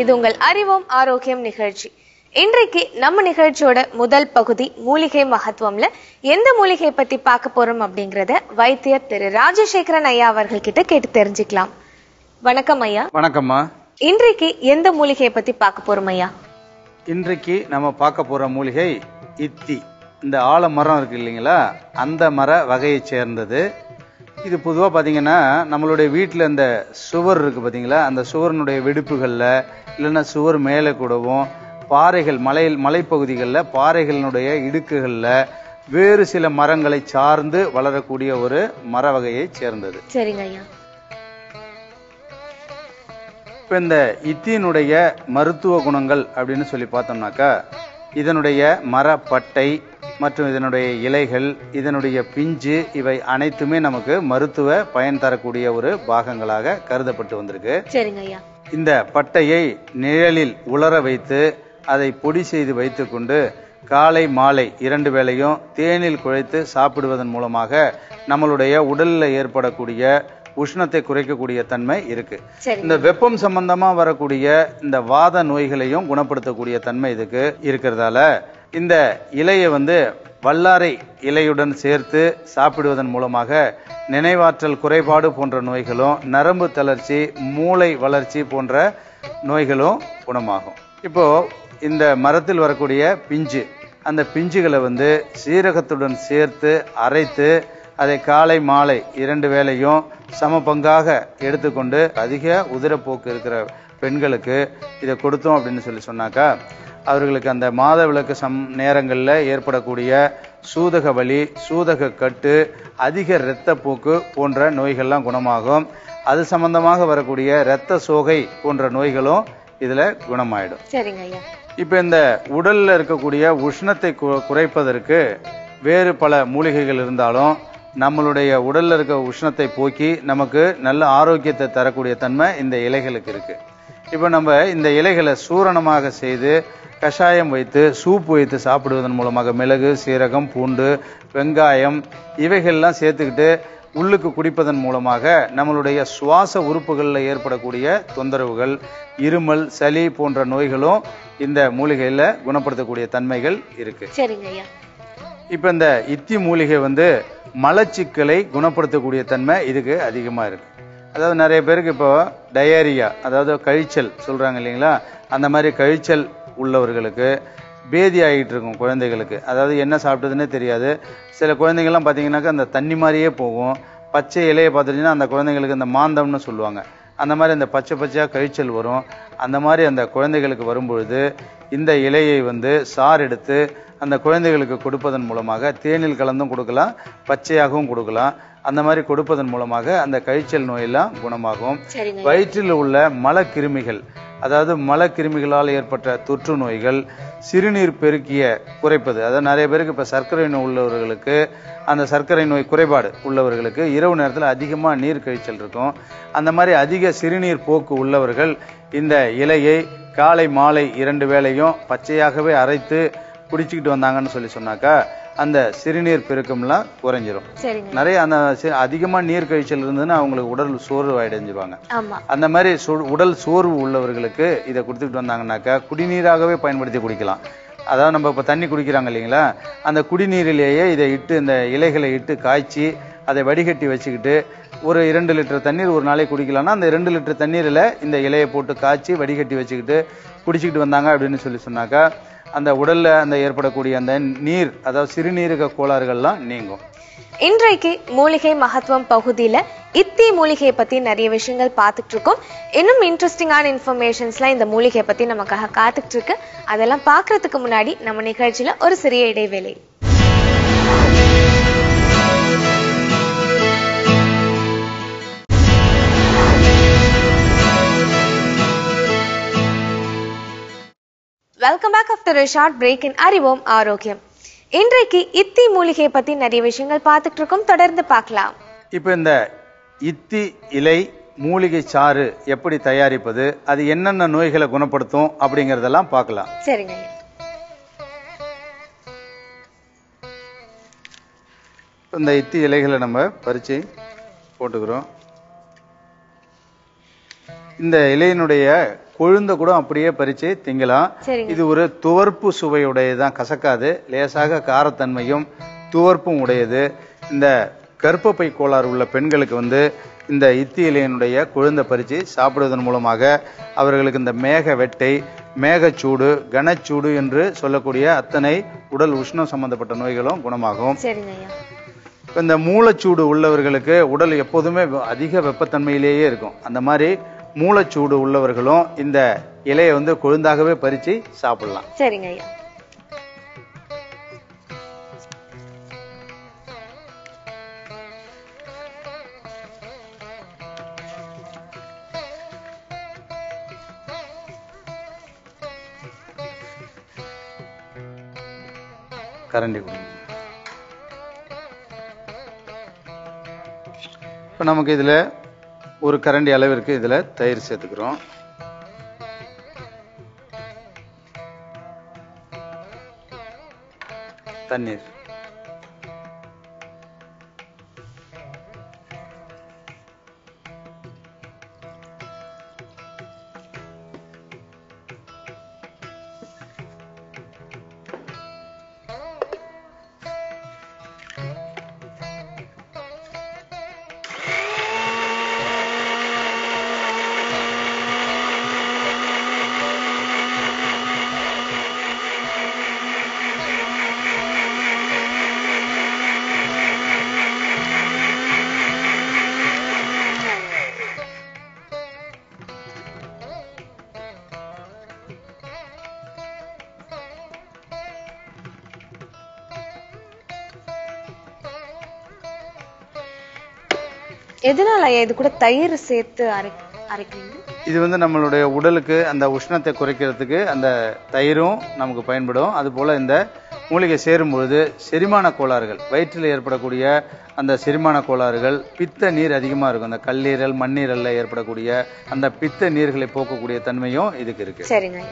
இது உங்கள் அறிவோம் ஆரோக்கியம் நிகழ்ச்சி. இன்றைக்கு நம்ம நிகழ்ச்சியோட முதல் பகுதி மூலிகை மகத்துவம்ல எந்த மூலிகையை பத்தி பார்க்க போறோம் அப்படிங்கறத வைத்தியர் திரு ராஜசேகரன் ஐயா அவர்கள் கிட்ட கேட்டு தெரிஞ்சுக்கலாம். வணக்கம் ஐயா. வணக்கம்மா. இன்றைக்கு எந்த மூலிகையை பத்தி பார்க்க போறோம் ஐயா? இன்றைக்கு நம்ம பார்க்க போற மூலிகை இத்தி. இந்த ஆலமரம் இருக்கு இல்லைங்களா? அந்த மர வகையைச் சேர்ந்தது. இது பொதுவாக பார்த்தீங்கன்னா நம்மளுடைய வீட்டில் இந்த சுவர் இருக்கு பார்த்தீங்களா அந்த சுவரினுடைய வெடிப்புகளில் இல்லைன்னா சுவர் மேலே கூடவும் பாறைகள் மலையில் மலைப்பகுதிகளில் பாறைகளினுடைய இடுக்குகளில் வேறு சில மரங்களை சார்ந்து வளரக்கூடிய ஒரு மர வகையைச் சேர்ந்தது. சரிங்க ஐயா. இப்போ இந்த இத்தியினுடைய மருத்துவ குணங்கள் அப்படின்னு சொல்லி பார்த்தோம்னாக்கா இதனுடைய மரப்பட்டை மற்றும் இதனுடைய இலைகள் இதனுடைய பிஞ்சு இவை அனைத்துமே நமக்கு மருத்துவ பயன் தரக்கூடிய ஒரு பாகங்களாக கருதப்பட்டு வந்திருக்கு. சரிங்க ஐயா. இந்த பட்டையை நிழலில் உலர வைத்து அதை பொடி செய்து வைத்துக்கொண்டு காலை மாலை இரண்டு வேளையும் தேனில் குழைத்து சாப்பிடுவதன் மூலமாக நம்மளுடைய உடலில் ஏற்படக்கூடிய உஷ்ணத்தை குறைக்கக்கூடிய தன்மை இருக்கு. இந்த வெப்பம் சம்பந்தமா வரக்கூடிய இந்த வாத நோய்களையும் குணப்படுத்தக்கூடிய தன்மை இதுக்கு இருக்கிறதால இந்த இலையை வந்து வல்லாரை இலையுடன் சேர்த்து சாப்பிடுவதன் மூலமாக நினைவாற்றல் குறைபாடு போன்ற நோய்களும் நரம்பு தளர்ச்சி மூளை வளர்ச்சி போன்ற நோய்களும் குணமாகும். இப்போ இந்த மரத்தில் வரக்கூடிய பிஞ்சு அந்த பிஞ்சுகளை வந்து சீரகத்துடன் சேர்த்து அரைத்து அதை காலை மாலை இரண்டு வேளையும் சம பங்காக எடுத்துக்கொண்டு அதிக உதிரப்போக்கு இருக்கிற பெண்களுக்கு இதை கொடுத்தோம் அப்படின்னு சொல்லி சொன்னாக்கா அவர்களுக்கு அந்த மாத விளக்கு சம் நேரங்களில் ஏற்படக்கூடிய சூதக வலி சூதக கட்டு அதிக இரத்தப்போக்கு போன்ற நோய்கள்லாம் குணமாகும். அது சம்பந்தமாக வரக்கூடிய இரத்த சோகை போன்ற நோய்களும் இதுல குணமாயிடும். சரிங்க ஐயா. இப்போ இந்த உடல்ல இருக்கக்கூடிய உஷ்ணத்தை கு- குறைப்பதற்கு வேறு பல மூலிகைகள் இருந்தாலும் நம்மளுடைய உடல்ல இருக்க உஷ்ணத்தை போக்கி நமக்கு நல்ல ஆரோக்கியத்தை தரக்கூடிய தன்மை இந்த இலைகளுக்கு இருக்கு. இப்போ நம்ம இந்த இலைகளை சூரணமாக செய்து கஷாயம் வைத்து சூப் வைத்து சாப்பிடுவதன் மூலமாக மிளகு சீரகம் பூண்டு வெங்காயம் இவைகள்லாம் சேர்த்துக்கிட்டு உள்ளுக்கு குடிப்பதன் மூலமாக நம்மளுடைய சுவாச உறுப்புகளில் ஏற்படக்கூடிய தொந்தரவுகள் இருமல் சளி போன்ற நோய்களும் இந்த மூலிகையில குணப்படுத்தக்கூடிய தன்மைகள் இருக்கு. சரிங்க இப்ப இந்த இத்தி மூலிகை வந்து மலச்சிக்கலை குணப்படுத்தக்கூடிய தன்மை இதுக்கு அதிகமா இருக்கு. அதாவது நிறைய பேருக்கு இப்போ டயரியா அதாவது கழிச்சல் சொல்றாங்க இல்லைங்களா? அந்த மாதிரி கழிச்சல் உள்ளவர்களுக்கு பேதி ஆகிட்டு இருக்கும் குழந்தைகளுக்கு. அதாவது என்ன சாப்பிட்டதுன்னே தெரியாது. சில குழந்தைங்கள்லாம் பார்த்தீங்கன்னாக்கா அந்த தண்ணி மாதிரியே போகும். பச்சை இலையை பார்த்துட்டீங்கன்னா அந்த குழந்தைங்களுக்கு இந்த மாந்தம்னு சொல்லுவாங்க. அந்த மாதிரி அந்த பச்சை பச்சையாக கழிச்சல் வரும். அந்த மாதிரி அந்த குழந்தைகளுக்கு வரும்பொழுது இந்த இலையை வந்து சாறு எடுத்து அந்த குழந்தைகளுக்கு கொடுப்பதன் மூலமாக தேனில் கலந்தும் கொடுக்கலாம் பச்சையாகவும் கொடுக்கலாம். அந்த மாதிரி கொடுப்பதன் மூலமாக அந்த கழிச்சல் நோயெல்லாம் குணமாகும். வயிற்றில் உள்ள மலக்கிருமிகள் அதாவது மலக்கிருமிகளால் ஏற்பட்ட தொற்று நோய்கள் சிறுநீர் பெருக்கிய குறைப்பது. அதாவது நிறைய பேருக்கு இப்போ சர்க்கரை நோய் உள்ளவர்களுக்கு அந்த சர்க்கரை நோய் குறைபாடு உள்ளவர்களுக்கு இரவு நேரத்தில் அதிகமாக நீர் கழிச்சல் இருக்கும். அந்த மாதிரி அதிக சிறுநீர் போக்கு உள்ளவர்கள் இந்த இலையை காலை மாலை இரண்டு வேளையும் பச்சையாகவே அரைத்து குடிச்சிக்கிட்டு வந்தாங்கன்னு சொல்லி சொன்னாக்கா அந்த சிறுநீர் பெருக்கம்லாம் குறைஞ்சிரும். நிறைய அந்த சி- அதிகமா நீர் கழிச்சல் இருந்ததுன்னா அவங்களுக்கு உடல் சோர்வு அடைஞ்சிருவாங்க அந்த மாதிரி உடல் சோர்வு உள்ளவர்களுக்கு இதை கொடுத்துட்டு வந்தாங்கன்னாக்கா குடிநீராகவே பயன்படுத்தி குடிக்கலாம். அதாவது நம்ம இப்போ தண்ணி குடிக்கிறாங்க இல்லைங்களா? அந்த குடிநீரிலேயே இதை இட்டு இந்த இலைகளை இட்டு காய்ச்சி அதை வடிகட்டி வச்சுக்கிட்டு ஒரு இரண்டு லிட்டர் தண்ணீர் ஒரு நாளைக்கு குடிக்கலாம்னா அந்த ரெண்டு லிட்டர் தண்ணீரில் இந்த இலையை போட்டு காய்ச்சி வடிகட்டி வச்சுக்கிட்டு குடிச்சிக்கிட்டு வந்தாங்க அப்படின்னு சொல்லி சொன்னாக்கா அந்த உடல்ல அந்த ஏற்படக்கூடிய அந்த நீர் அதாவது சிறுநீரக கோளாறுகள்லாம் நீங்கும். இன்றைக்கு மூலிகை மகத்துவம் பகுதியில இத்தி மூலிகையை பத்தி நிறைய விஷயங்கள் பார்த்துட்டு இருக்கோம் இன்னும் இன்ட்ரெஸ்டிங்கான இன்ஃபர்மேஷன்ஸ்லாம் இந்த மூலிகையை பத்தி நமக்காக காத்துட்டு இருக்கு அதெல்லாம் பாக்குறதுக்கு முன்னாடி நம்ம நிகழ்ச்சியில ஒரு சிறிய இடைவேளை. ஆஃப்டர் ஷார்ட் பிரேக் இன் அறிவோம் ஆரோக்கியம். இன்றைக்கு இத்தி மூலிகையை பத்தி நிறைய விஷயங்கள் பார்த்துட்டு இருக்கோம் தொடர்ந்து பார்க்கலாம். இப்போ இந்த இத்தி இலை மூலிகை சாறு எப்படி தயாரிப்பது அது என்னென்ன நோய்களை குணப்படுத்தும் அப்படிங்கறதெல்லாம் பார்க்கலாம். சரிங்க. இந்த இத்தி இலைகளை நம்ம பறிச்சு போட்டுக்கிறோம். இந்த இலையினுடைய கொழுந்த கூட அப்படியே பறிச்சு திங்கலாம். இது ஒரு துவர்ப்பு சுவையுடையதுதான் கசக்காது. லேசாக காரத்தன்மையும் துவர்ப்பும் உடையது. இந்த கர்ப்பப்பை கோளாறு உள்ள பெண்களுக்கு வந்து இந்த இத்தி இலையினுடைய கொழுந்த பறித்து சாப்பிடுவதன் மூலமாக அவர்களுக்கு இந்த மேக வெட்டை மேகச்சூடு கனச்சூடு என்று சொல்லக்கூடிய அத்தனை உடல் உஷ்ணம் சம்பந்தப்பட்ட நோய்களும் குணமாகும். இந்த மூளைச்சூடு உள்ளவர்களுக்கு உடல் எப்போதுமே அதிக வெப்பத்தன்மையிலேயே இருக்கும். அந்த மாதிரி மூளைச்சூடு உள்ளவர்களும் இந்த இலையை வந்து கொழுந்தாகவே பறிச்சு சாப்பிடலாம். சரிங்க ஐயா. கரண்டி கொடுங்க இப்போ நமக்கு இதில் ஒரு கரண்டி அளவிற்கு இதில் தயிர் சேர்த்துக்கிறோம். தண்ணீர். எதனால இது கூட தயிர் சேர்த்து அரை அரைக்கிறீங்க? இது வந்து நம்மளுடைய உடலுக்கு அந்த உஷ்ணத்தை குறைக்கிறதுக்கு அந்த தயிரும் நமக்கு பயன்படும். அதுபோல இந்த மூலிகை சேரும் பொழுது செரிமான கோளாறுகள் வயிற்றில் ஏற்படக்கூடிய அந்த செரிமான கோளாறுகள் பித்த நீர் அதிகமாக இருக்கும். அந்த கல்லீரல் மண்ணீரல்ல ஏற்படக்கூடிய அந்த பித்த நீர்களை போக்கக்கூடிய தன்மையும் இதுக்கு இருக்கு. சரிங்க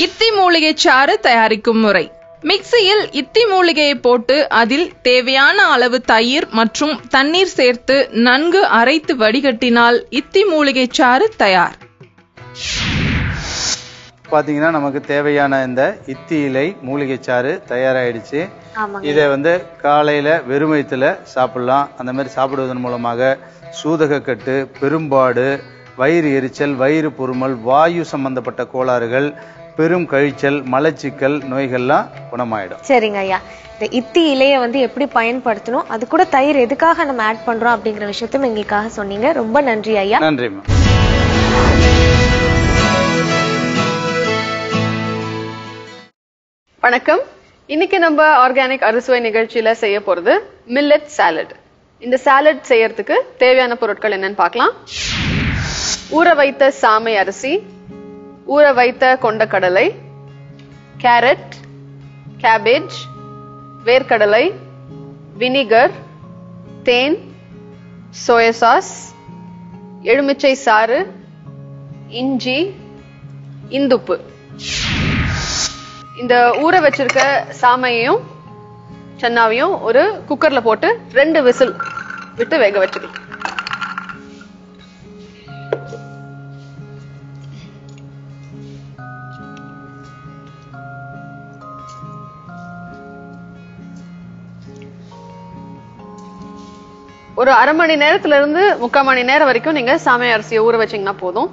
இத்தி மூலிகை சாறு தயாரிக்கும் முறை. மிக்சியில் இத்தி மூலிகையை போட்டு அதில் தேவையான அளவு தயிர் மற்றும் தண்ணீர் சேர்த்து நன்கு அரைத்து வடிகட்டினால் இத்தி மூலிகை சாறு தயார். பாத்தீங்கன்னா நமக்கு தேவையான இந்த இத்தி இலை மூலிகை சாறு தயாராயிடுச்சு. இதை வந்து காலையில வெறும் வயிற்றுல சாப்பிடலாம். அந்த மாதிரி சாப்பிடுவதன் மூலமாக சூதகக்கட்டு பெரும்பாடு வயிறு எரிச்சல் வயிறு பொறுமல் வாயு சம்பந்தப்பட்ட கோளாறுகள் பெரும் கழிச்சல் மலச்சிக்கல் நோய்கள்லாம் குணமாயிடும். சரிங்க ஐயா. இந்த இத்தி இலையை வந்து எப்படி பயன்படுத்தணும்? அது கூட தயிர் எதுக்காக நம்ம ஆட் பண்றோம் அப்படிங்கிற விஷயத்தையும் எங்களுக்காக சொன்னீங்க. ரொம்ப நன்றி ஐயா. நன்றிம்மா வணக்கம். இன்னைக்கு நம்ம ஆர்கானிக் அறுசுவை நிகழ்ச்சியில செய்ய போறது மில்லட் சாலட் இந்த சாலட் செய்யறதுக்கு தேவையான பொருட்கள் என்னன்னு பார்க்கலாம். ஊற வைத்த சாமை அரிசி ஊற வைத்த கொண்டக்கடலை கேரட் கேபேஜ் வேர்க்கடலை வினிகர் தேன் சோயா சாஸ் எலுமிச்சை சாறு இஞ்சி இந்துப்பு. இந்த ஊற வச்சிருக்க சாமையையும் சன்னாவையும் ஒரு குக்கர்ல போட்டு ரெண்டு விசில் விட்டு வேக வச்சுக்கலாம் ஒரு அரை மணி நேரத்துல இருந்து முக்கால் மணி நேரம் வரைக்கும் நீங்க சாமை அரிசியை ஊற வச்சீங்கன்னா போதும்.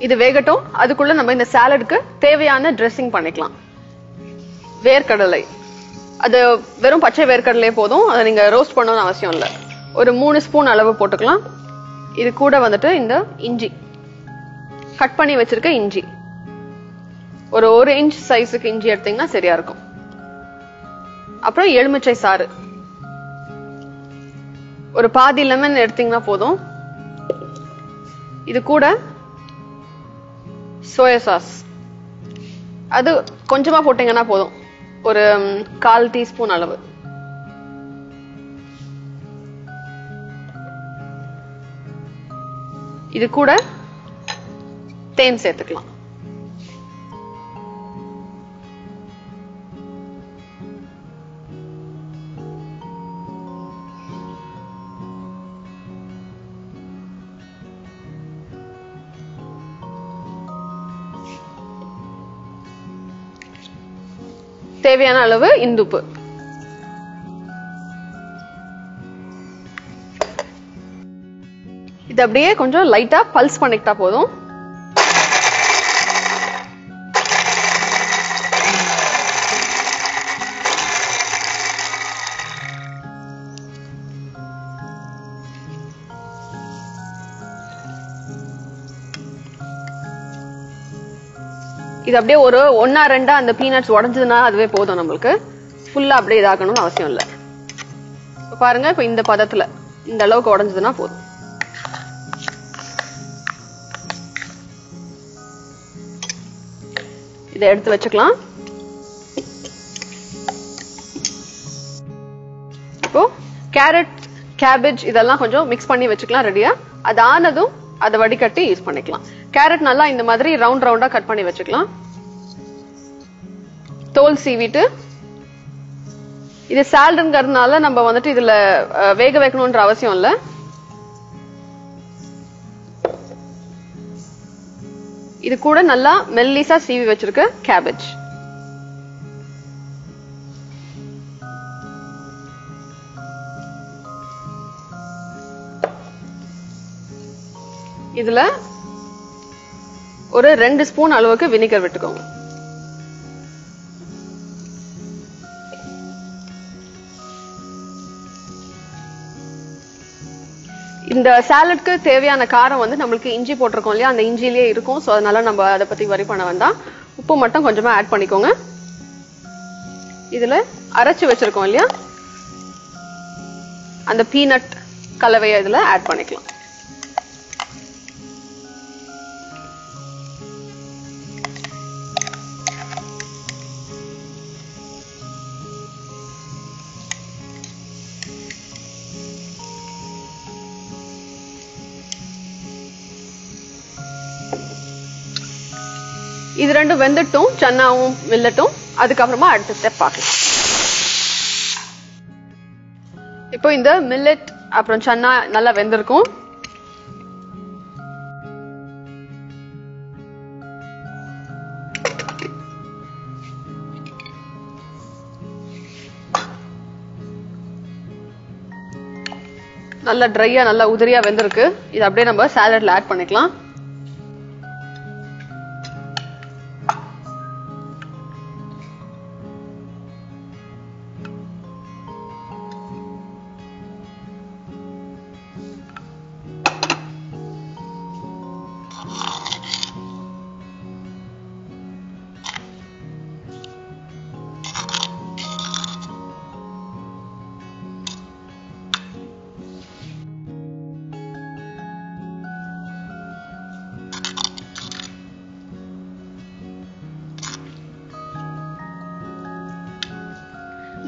இது வேகட்டும். அதுக்குள்ள நம்ம இந்த சாலடுக்கு தேவையான ட்ரெஸ்ஸிங் பண்ணிக்கலாம். வேர்க்கடலை. அது வெறும் பச்சை வேர்க்கடலையே போதும். அதை நீங்க ரோஸ்ட் பண்ணணும்னு அவசியம் இல்லை. ஒரு மூணு ஸ்பூன் அளவு போட்டுக்கலாம். இது கூட வந்துட்டு இந்த இஞ்சி. கட் பண்ணி வச்சிருக்க இஞ்சி. ஒரு ஒரு இன்ச் சைஸுக்கு இஞ்சி எடுத்தீங்கன்னா சரியா இருக்கும். அப்புறம் எலுமிச்சை சாறு. ஒரு பாதி லெமன் எடுத்தீங்கன்னா போதும். இது கூட சோயா சாஸ் அது கொஞ்சமா போட்டீங்கன்னா போதும். ஒரு கால் டீஸ்பூன் அளவு. இது கூட தேன் சேர்த்துக்கலாம். தேவையான அளவு இந்துப்பு. இது அப்படியே கொஞ்சம் லைட்டா பல்ஸ் பண்ணிக்கிட்டா போதும். இது அப்படியே ஒரு ஒன்னா ரெண்டா அந்த பீனட்ஸ் உடஞ்சதுன்னா அதுவே போதும் நம்மளுக்கு. ஃபுல்லா அப்படியே இதாகணும்னு அவசியம் இல்லை. இப்ப பாருங்க இப்ப இந்த பதத்துல இந்த அளவுக்கு உடஞ்சதுன்னா போதும். இதை எடுத்து வச்சுக்கலாம். இப்போ கேரட் கேபேஜ் இதெல்லாம் கொஞ்சம் மிக்ஸ் பண்ணி வச்சுக்கலாம் ரெடியா அது ஆனதும் அதை வடிகட்டி யூஸ் பண்ணிக்கலாம். கேரட் நல்லா இந்த மாதிரி ரவுண்ட் ரவுண்டா கட் பண்ணி வச்சுக்கலாம். தோல் சீவிட்டு இது சால்டுங்கிறதுனால நம்ம வந்துட்டு இதுல வேக வைக்கணும்ன்ற அவசியம் இல்ல. இது கூட நல்லா மெல்லிசா சீவி வச்சிருக்க கேபேஜ் இதுல ஒரு ரெண்டு ஸ்பூன் அளவுக்கு வினிகர் விட்டுக்கோங்க. இந்த சாலட்க்கு தேவையான காரம் வந்து நம்மளுக்கு இஞ்சி போட்டிருக்கோம் இல்லையா? அந்த இஞ்சிலேயே இருக்கும். ஸோ அதனால நம்ம அதை பத்தி வரி பண்ண வேண்டாம். உப்பு மட்டும் கொஞ்சமா ஆட் பண்ணிக்கோங்க. இதுல அரைச்சு வச்சிருக்கோம் இல்லையா? அந்த பீனட் கலவையை இதுல ஆட் பண்ணிக்கலாம். இது ரெண்டும் வெந்துட்டும் சன்னாவும் மில்லட்டும் அதுக்கப்புறமா அடுத்த ஸ்டெப் பார்க்கலாம். இப்போ இந்த மில்லட் அப்புறம் சன்னா நல்லா வெந்திருக்கும். நல்லா ட்ரையா நல்லா உதிரியா வெந்திருக்கு. இது அப்படியே நம்ம சாலட்ல ஆட் பண்ணிக்கலாம்.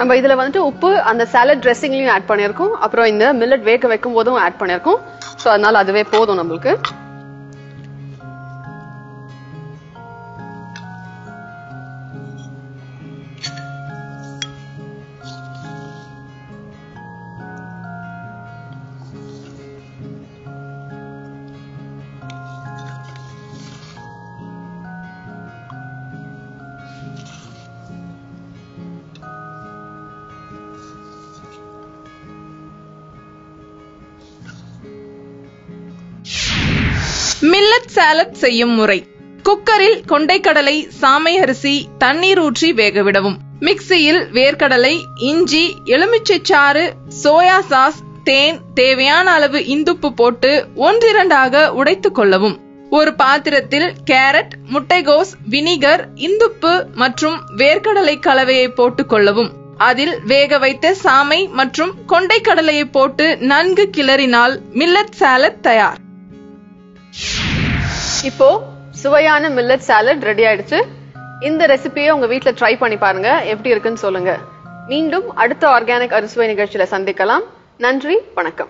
நம்ம இதுல வந்துட்டு உப்பு அந்த சாலட் ட்ரெஸ்ஸிங்லயும் ஆட் பண்ணியிருக்கோம் அப்புறம் இந்த மில்லட் வேக வைக்கும் போதும் ஆட் பண்ணியிருக்கோம் ஸோ அதனால அதுவே போதும் நம்மளுக்கு. மில்லட் சாலட் செய்யும் முறை. குக்கரில் கொண்டைக்கடலை சாமை அரிசி தண்ணீர் ஊற்றி வேகவிடவும். மிக்சியில் வேர்க்கடலை இஞ்சி எலுமிச்சைச்சாறு சோயா சாஸ் தேன் தேவையான அளவு இந்துப்பு போட்டு ஒன்றிரண்டாக உடைத்துக் கொள்ளவும். ஒரு பாத்திரத்தில் கேரட் முட்டைகோஸ் வினிகர் இந்துப்பு மற்றும் வேர்க்கடலை கலவையை போட்டுக் கொள்ளவும். அதில் வேக வைத்த சாமை மற்றும் கொண்டைக்கடலையை போட்டு நன்கு கிளறினால் மில்லட் சாலட் தயார். இப்போ சுவையான மில்லட் சாலட் ரெடி ஆயிடுச்சு. இந்த ரெசிபியை உங்க வீட்டுல ட்ரை பண்ணி பாருங்க. எப்படி இருக்குன்னு சொல்லுங்க. மீண்டும் அடுத்த ஆர்கானிக் அறுசுவை நிகழ்ச்சியில சந்திக்கலாம். நன்றி வணக்கம்.